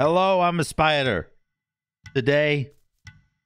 Hello, I'm a spider. Today,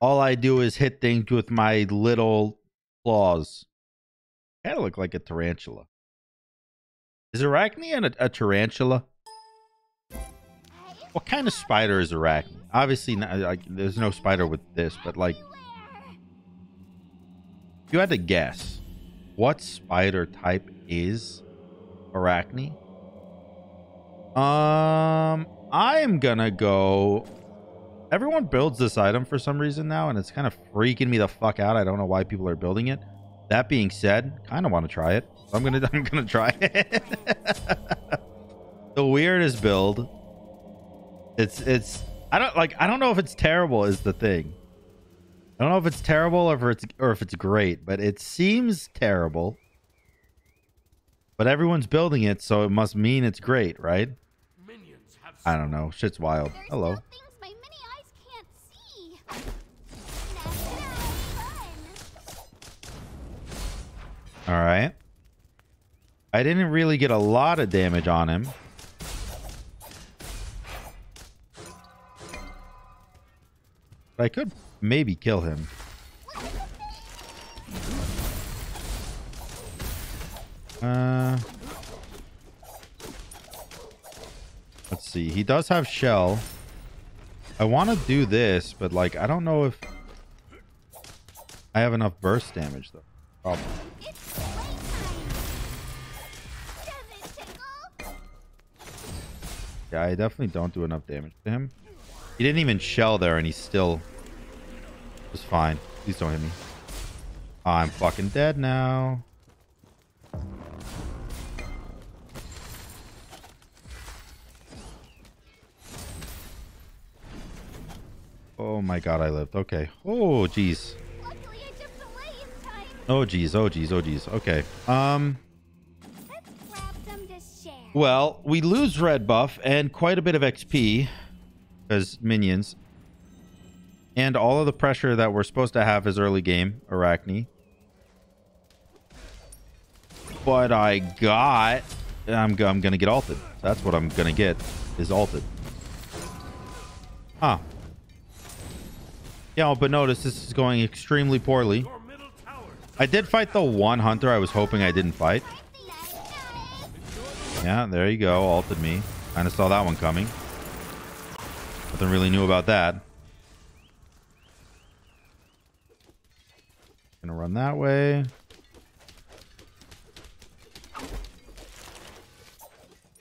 all I do is hit things with my little claws. Kind of look like a tarantula. Is Arachne a, a tarantula? What kind of spider is Arachne? Obviously, not, like there's no spider with this, but like, if you had to guess, what spider type is Arachne? Um, I am gonna go. Everyone builds this item for some reason now, and it's kind of freaking me the fuck out. I don't know why people are building it. That being said, kind of want to try it. I'm gonna I'm gonna try it. the weirdest build. It's it's I don't like I don't know if it's terrible is the thing. I don't know if it's terrible or if it's or if it's great, but it seems terrible. But everyone's building it, so it must mean it's great, right? I don't know. Shit's wild. There's Hello. still things my mini eyes can't see. All right. I didn't really get a lot of damage on him. But I could maybe kill him. Uh, let's see. He does have shell. I want to do this, but like I don't know if I have enough burst damage though. Tickle? Yeah, I definitely don't do enough damage to him. He didn't even shell there, and he's still just fine. Please don't hit me. I'm fucking dead now. Oh my god, I lived. Okay. Oh, jeez. Oh, jeez. Oh, jeez. Oh, jeez. Okay. Um... Well, we lose red buff and quite a bit of XP as minions. And all of the pressure that we're supposed to have as early game, Arachne. But I got... I'm, I'm going to get alted. That's what I'm going to get, is alted. Huh. Yeah, but notice this is going extremely poorly. I did fight the one hunter I was hoping I didn't fight. Yeah, there you go. Alted me. Kind of saw that one coming. Nothing really new about that. Gonna run that way.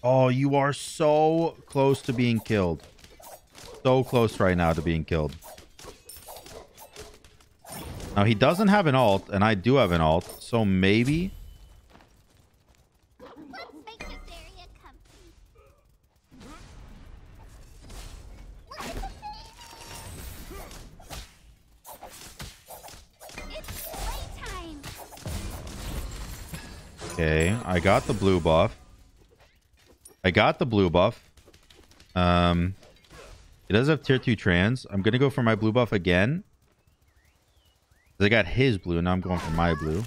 Oh, you are so close to being killed. So close right now to being killed. Now, he doesn't have an alt, and I do have an alt, so maybe... Okay, I got the blue buff. I got the blue buff. Um, he does have tier 2 trans. I'm going to go for my blue buff again. I got his blue, now I'm going for my blue.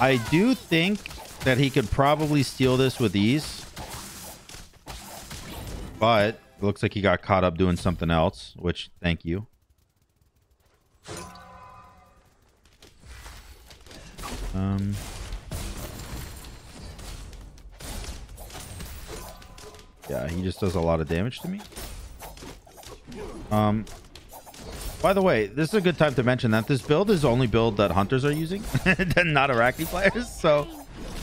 I do think that he could probably steal this with ease. But it looks like he got caught up doing something else, which, thank you. Um... Yeah, he just does a lot of damage to me. Um, by the way, this is a good time to mention that this build is the only build that hunters are using, and not Arachne players. So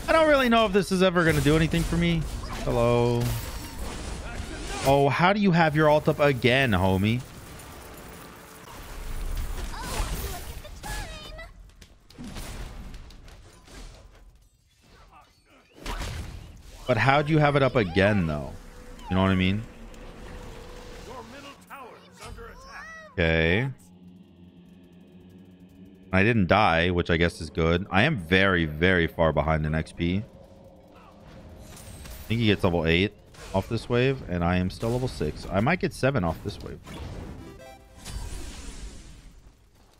I don't really know if this is ever going to do anything for me. Hello. Oh, how do you have your alt up again, homie? But how do you have it up again, though? You know what I mean? Okay. I didn't die, which I guess is good. I am very, very far behind in XP. I think he gets level 8 off this wave, and I am still level 6. I might get 7 off this wave.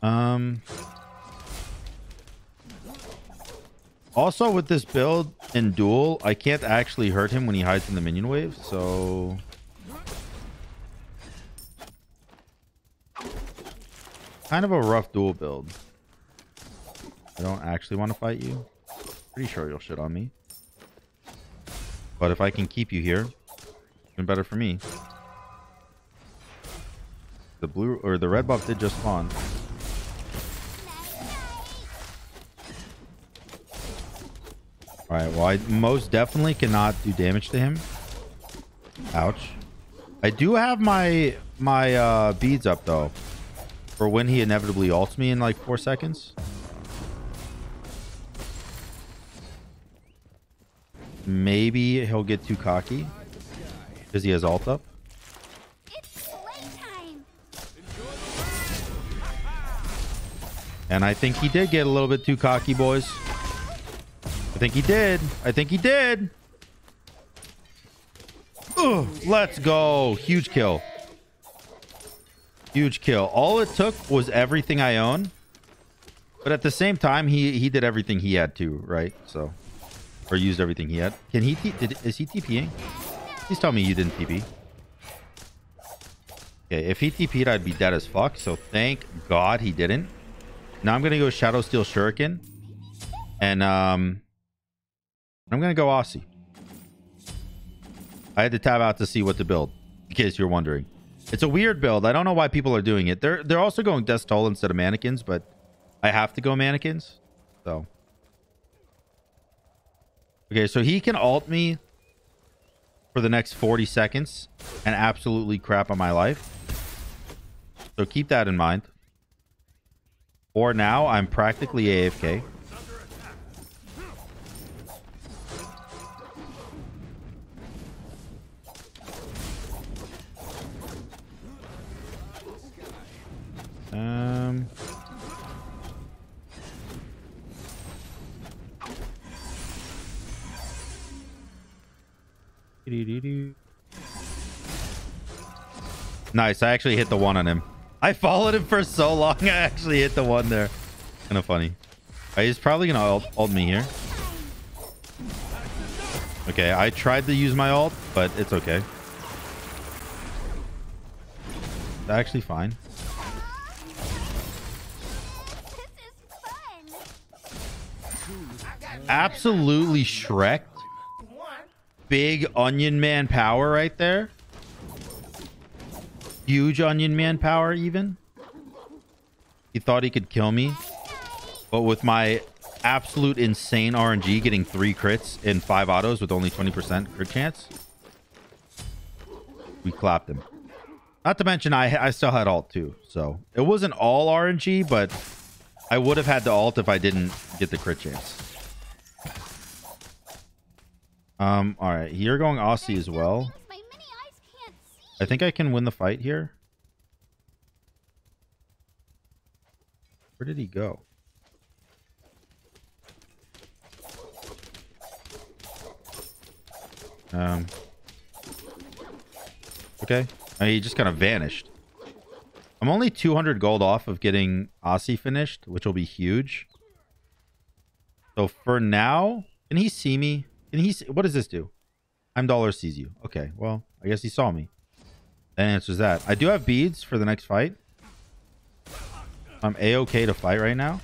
Um... Also, with this build in duel, I can't actually hurt him when he hides in the minion wave, so... kind of a rough duel build. I don't actually want to fight you. Pretty sure you'll shit on me. But if I can keep you here, even better for me. The blue or the red buff did just spawn. Alright, well I most definitely cannot do damage to him. Ouch. I do have my my uh beads up though. For when he inevitably ults me in like four seconds. Maybe he'll get too cocky. Because he has ult up. And I think he did get a little bit too cocky, boys. I think he did. I think he did. Ugh, let's go. Huge kill. Huge kill. All it took was everything I own. But at the same time, he he did everything he had to, right? So, or used everything he had. Can he? Did, is he TPing? Please tell me you didn't TP. Okay, if he TP'd, I'd be dead as fuck. So thank God he didn't. Now I'm gonna go Shadow Steel Shuriken, and um, I'm gonna go Asi. I had to tab out to see what to build, in case you're wondering. It's a weird build. I don't know why people are doing it. They're they're also going Death Toll instead of mannequins, but I have to go mannequins. So okay, so he can alt me for the next 40 seconds and absolutely crap on my life. So keep that in mind. For now, I'm practically AFK. Nice. I actually hit the one on him. I followed him for so long. I actually hit the one there. Kind of funny. Uh, he's probably going to ult, ult me here. Okay, I tried to use my ult, but it's okay. It's actually fine. Absolutely Shrek. Big Onion Man power right there. Huge Onion Man power even. He thought he could kill me. But with my absolute insane RNG getting three crits in five autos with only 20% crit chance, we clapped him. Not to mention, I, I still had alt too. So it wasn't all RNG, but I would have had the alt if I didn't get the crit chance. Um, all right, you're going Asi as well. Things my mini eyes can't see. I think I can win the fight here. Where did he go? Um. Okay. Uh, he just kind of vanished. I'm only 200 gold off of getting Asi finished, which will be huge. So for now, can he see me? Can he? See, what does this do? Heimdall sees you. Okay. Well, I guess he saw me. That answers that. I do have beads for the next fight. I'm a-okay to fight right now.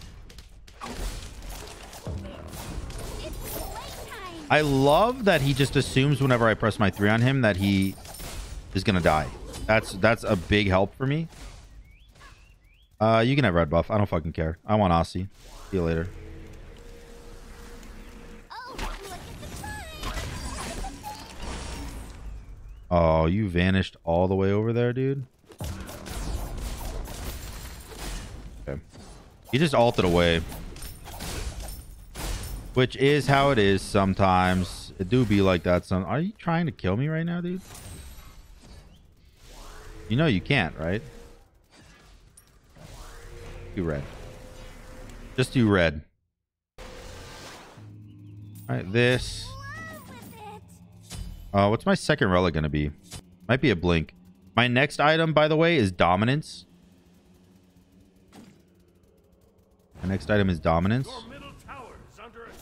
I love that he just assumes whenever I press my three on him that he is gonna die. That's that's a big help for me. Uh, you can have red buff. I don't fucking care. I want Asi. See you later. Oh, you vanished all the way over there, dude. Okay. He just alted away. Which is how it is sometimes. It do be like that some are you trying to kill me right now, dude? You know you can't, right? Do red. Just do red. Alright, this. What was it? Uh, what's my second relic gonna be? Might be a blink. My next item, by the way, is dominance. My next item is dominance.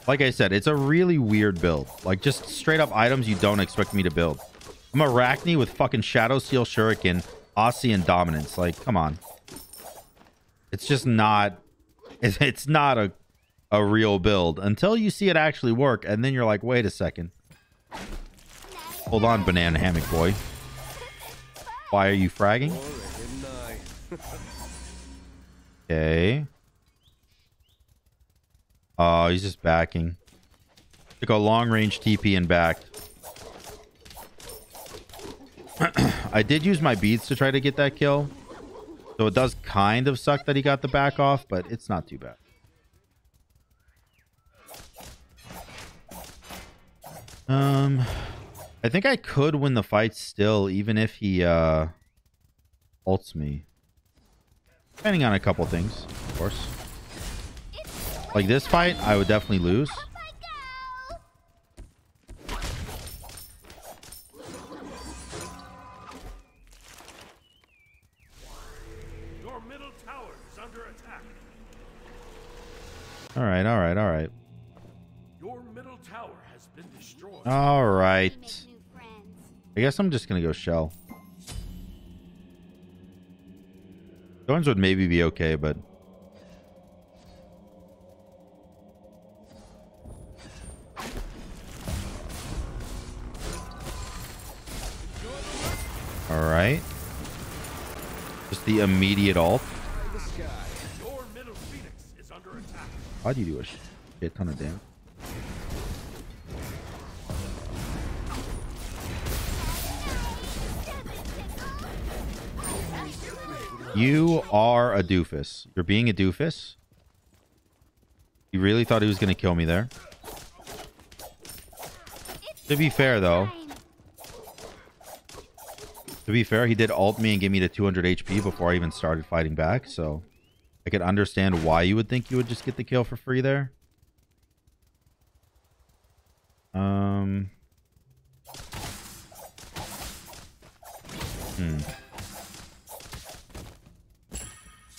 Like I said, it's a really weird build. Like just straight up items you don't expect me to build. I'm Arachne with fucking Shadow Steel Shuriken, Asi, and Dominance. Like, come on. It's just not. It's, it's not a a real build until you see it actually work, and then you're like, wait a second. Hold on, banana hammock boy. Why are you fragging? Okay. Oh, he's just backing. Took a long range TP and backed. I did use my beads to try to get that kill. So it does kind of suck that he got the back off, but it's not too bad. Um, I think I could win the fight still, even if he uh ults me. Depending on a couple things, of course. Like this fight, I would definitely lose. Your middle tower is under attack. All right, all right, all right. Your middle tower has been destroyed. All right. Make new friends. I guess I'm just gonna go shell. Thorns would maybe be okay, but all right. Just the immediate ult. Your middle is. How'd you do a shit ton of damage? You are a doofus. You're being a doofus. You really thought he was going to kill me there. To be fair, though, to be fair, he did ult me and give me the 200 HP before I even started fighting back, so I could understand why you would think you would just get the kill for free there. Um. Hmm.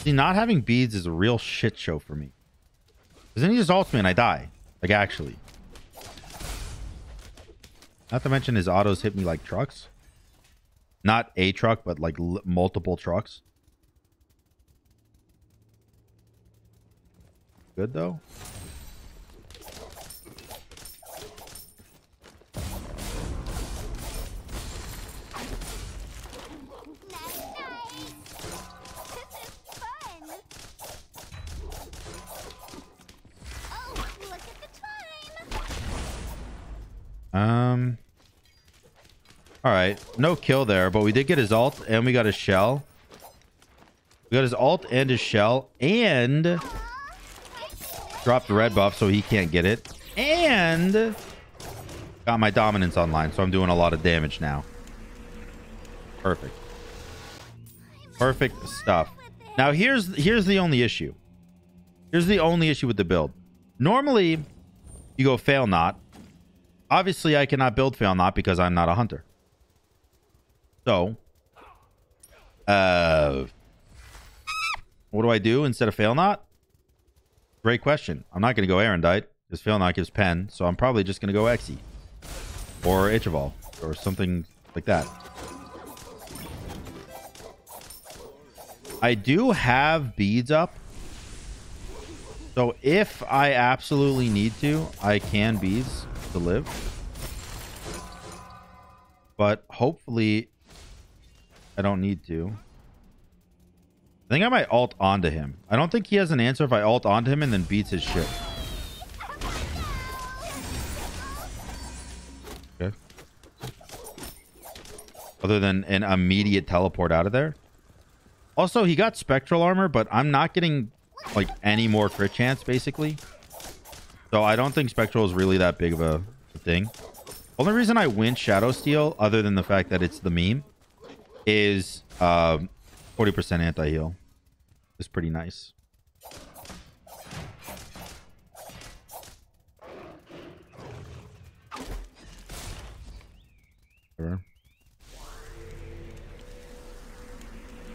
See, not having beads is a real shit show for me. Because then he just ults me and I die. Like, actually. Not to mention his autos hit me like trucks. Not a truck, but like multiple trucks. Good though. Um. All right, no kill there, but we did get his ult and we got his shell. We got his ult and his shell, and dropped the red buff so he can't get it, and got my dominance online, so I'm doing a lot of damage now. Perfect. Perfect stuff. Now here's here's the only issue. Here's the only issue with the build. Normally, you go fail not. Obviously, I cannot build fail not because I'm not a hunter. So, uh, what do I do instead of fail not? Great question. I'm not going to go Erudite because fail not gives pen, so I'm probably just going to go Exy or Ichaival or something like that. I do have beads up. So if I absolutely need to, I can beads to live. But hopefully I don't need to. I think I might alt onto him. I don't think he has an answer if I alt onto him and then beats his shit. Okay. Other than an immediate teleport out of there. Also, he got spectral armor, but I'm not getting like any more crit chance basically. So I don't think spectral is really that big of a, thing. Only reason I win Shadow Steel, other than the fact that it's the meme, is um, 40% anti-heal. It's pretty nice. Sure.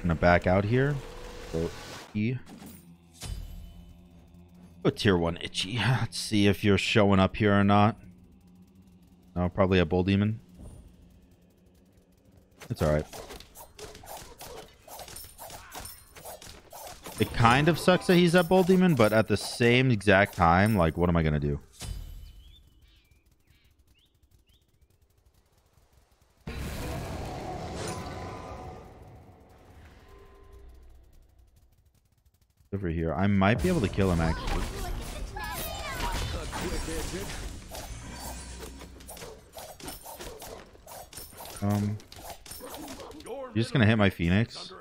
Gonna back out here. Go E. Tier one itchy. Let's see if you're showing up here or not. No, probably a bull demon. It's alright. It kind of sucks that he's that Bull Demon, but at the same exact time, like, what am I going to do? Over here. I might be able to kill him, actually. Um, you're just to hit my Phoenix?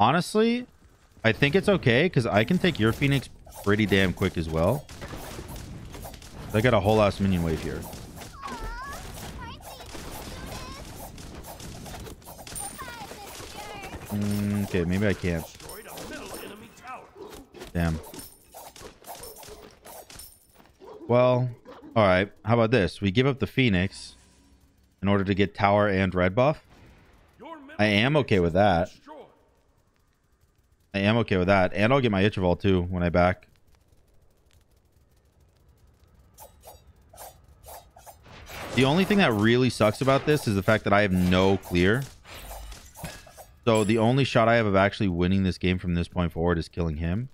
Honestly, I think it's okay because I can take your Phoenix pretty damn quick as well. I got a whole ass minion wave here. Mm, okay, maybe I can't. Damn. Well, all right. How about this? We give up the Phoenix in order to get tower and red buff. I am okay with that. I am okay with that. And I'll get my Ichaival too when I back. The only thing that really sucks about this is the fact that I have no clear. So the only shot I have of actually winning this game from this point forward is killing him.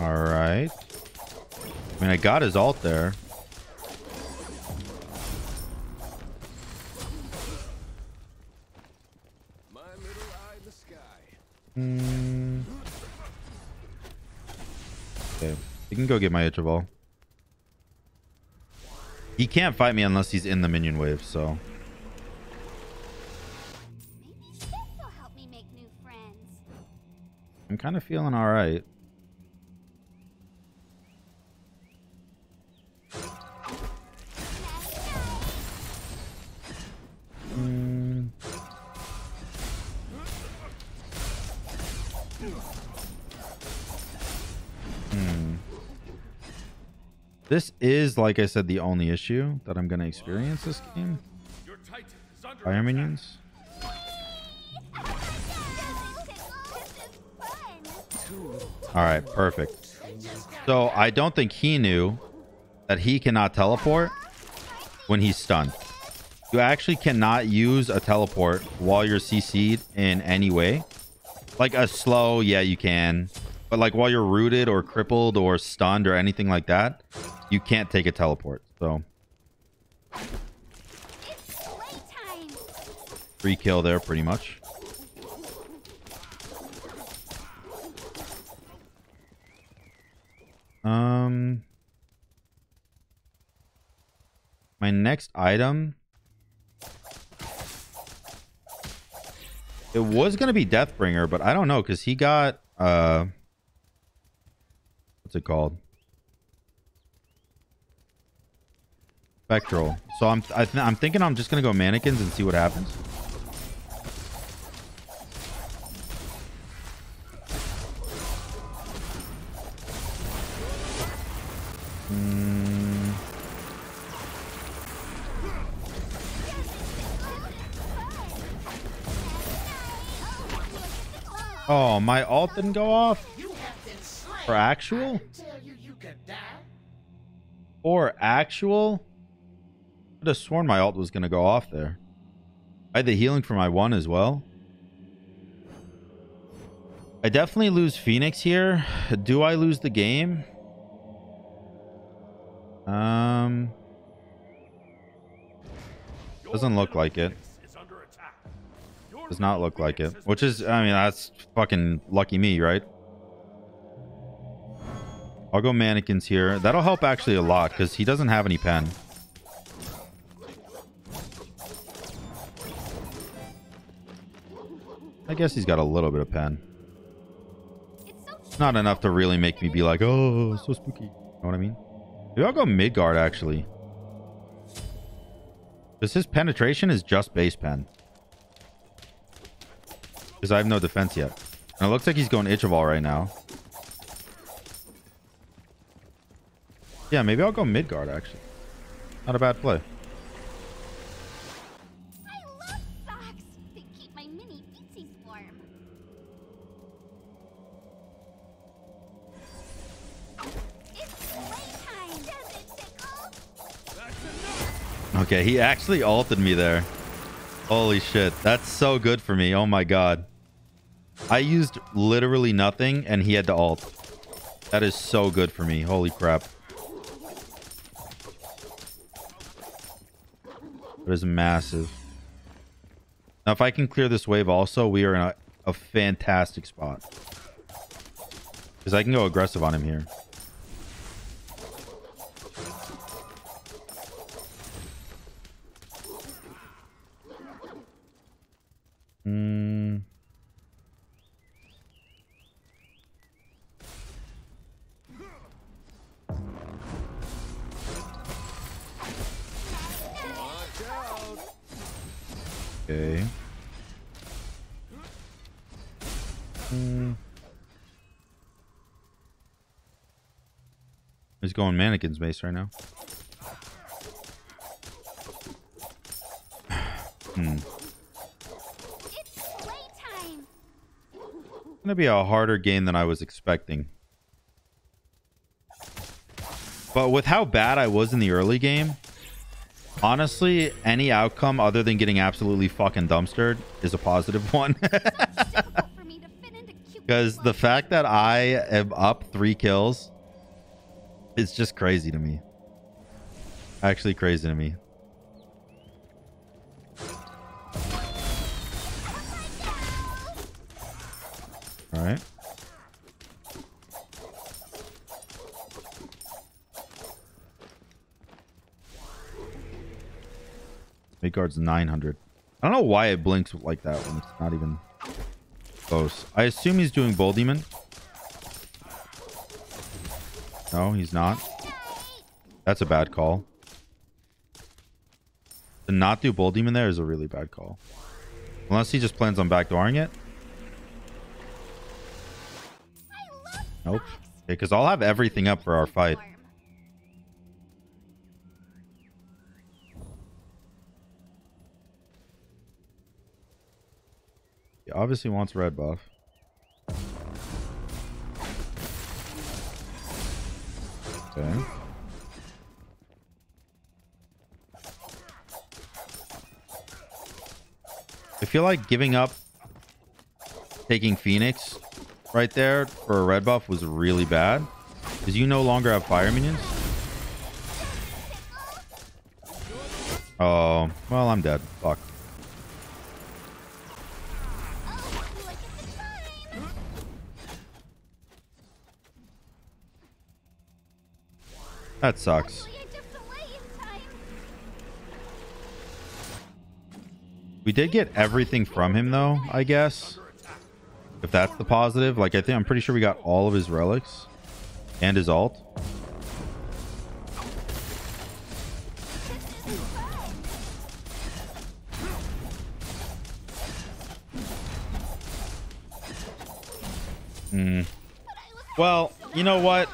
All right. I mean, I got his alt there. My little eye in the sky. Hmm. Okay. You can go get my Ichaival. He can't fight me unless he's in the minion wave, so. Maybe this will help me make new friends. I'm kind of feeling alright. Hmm. This is, like I said, the only issue that I'm going to experience this game. Your titan is under Fire minions. All right, perfect. So I don't think he knew that he cannot teleport when he's stunned. You actually cannot use a teleport while you're CC'd in any way. Like a slow, yeah, you can. But like while you're rooted or crippled or stunned or anything like that, you can't take a teleport. So free kill there pretty much. Um, my next item. It was gonna be Deathbringer, but I don't know because he got uh, what's it called? Spectral. So I'm I th- I'm thinking I'm just gonna go mannequins and see what happens. Mm. Oh, my alt didn't go off for actual or actual. I'd have sworn my alt was gonna go off there. I had the healing for my one as well. I definitely lose Phoenix here. Do I lose the game? Um, Doesn't look like it. Does not look like it. Which is, I mean, that's fucking lucky me, right? I'll go mannequins here. That'll help actually a lot because he doesn't have any pen. I guess he's got a little bit of pen. It's Not enough to really make me be like, oh, so spooky. You know what I mean? Maybe I'll go Midgard actually. Because his penetration is just base pen. Because I have no defense yet. And it looks like he's going Ichaival right now. Yeah, maybe I'll go Midgard actually. Not a bad play. Okay, he actually ulted me there. Holy shit. That's so good for me. Oh my god. I used literally nothing and he had to alt. That is so good for me. Holy crap. That is massive. Now, if I can clear this wave also, we are in a, a fantastic spot. Because I can go aggressive on him here. Going mannequin's base right now. hmm. It's. Gonna be a harder game than I was expecting. But with how bad I was in the early game, honestly, any outcome other than getting absolutely fucking dumpstered is a positive one. Difficult for me to fit into cute Because the fact that I am up three kills is just crazy to me. Actually crazy to me. Alright. Midgard's 900. I don't know why it blinks like that when it's not even close. I assume he's doing Bull Demon. No, he's not. That's a bad call. To not do Bull Demon there is a really bad call. Unless he just plans on backdooring it. Nope. Okay, because I'll have everything up for our fight. He obviously wants red buff. Okay. I feel like giving up taking Phoenix right there for a red buff was really bad. Because you no longer have fire minions. Oh, well, I'm dead. Fuck. That sucks. We did get everything from him, though, I guess. If that's the positive. Like, I think I'm pretty sure we got all of his relics and his alt. Hmm. Well, you know what?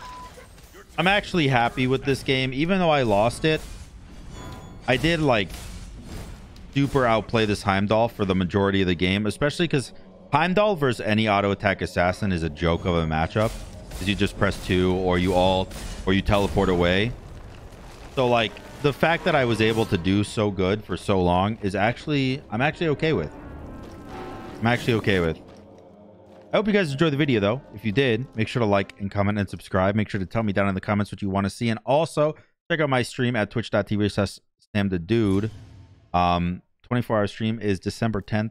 I'm actually happy with this game. Even though I lost it, I did, like, super outplay this Heimdall for the majority of the game, especially because Heimdall versus any auto attack assassin is a joke of a matchup. Because you just press two, or you alt, or you teleport away. So, like, the fact that I was able to do so good for so long is actually, I'm actually okay with. I'm actually okay with. I hope you guys enjoyed the video, though. If you did, make sure to like and comment and subscribe. Make sure to tell me down in the comments what you want to see. And also, check out my stream at twitch.tv slash. Um, 24 hour stream is December 10th,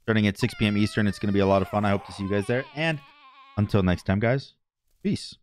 starting at 6 p.m. Eastern. It's going to be a lot of fun. I hope to see you guys there. And until next time, guys, peace.